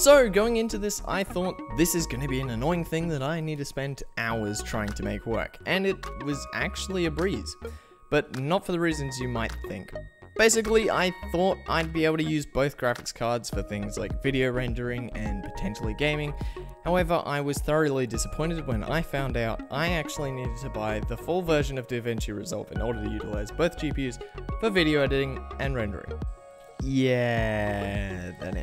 So, going into this, I thought this is going to be an annoying thing that I need to spend hours trying to make work, and it was actually a breeze. But not for the reasons you might think. Basically, I thought I'd be able to use both graphics cards for things like video rendering and potentially gaming. However, I was thoroughly disappointed when I found out I actually needed to buy the full version of DaVinci Resolve in order to utilize both GPUs for video editing and rendering. Yeah, that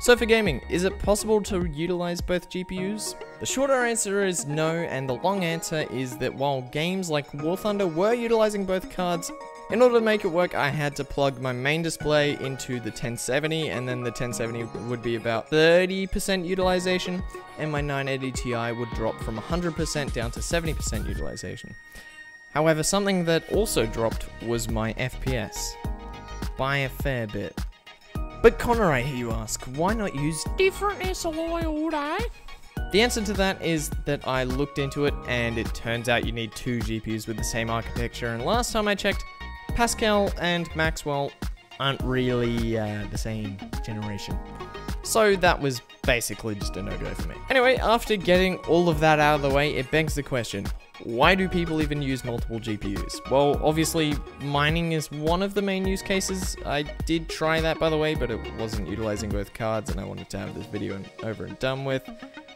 So for gaming, is it possible to utilize both GPUs? The shorter answer is no, and the long answer is that while games like War Thunder were utilizing both cards, in order to make it work, I had to plug my main display into the 1070, and then the 1070 would be about 30% utilization, and my 980 Ti would drop from 100% down to 70% utilization. However, something that also dropped was my FPS by a fair bit. But Connor, I hear you ask, why not use different SLI all day? The answer to that is that I looked into it and it turns out you need two GPUs with the same architecture and last time I checked, Pascal and Maxwell aren't really uh, the same generation. So that was basically just a no-go for me. Anyway, after getting all of that out of the way, it begs the question, why do people even use multiple GPUs? Well, obviously, mining is one of the main use cases. I did try that, by the way, but it wasn't utilizing both cards, and I wanted to have this video over and done with,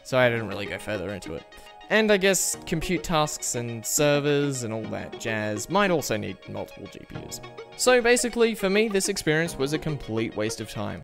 so I didn't really go further into it. And I guess compute tasks and servers and all that jazz might also need multiple GPUs. So basically, for me, this experience was a complete waste of time.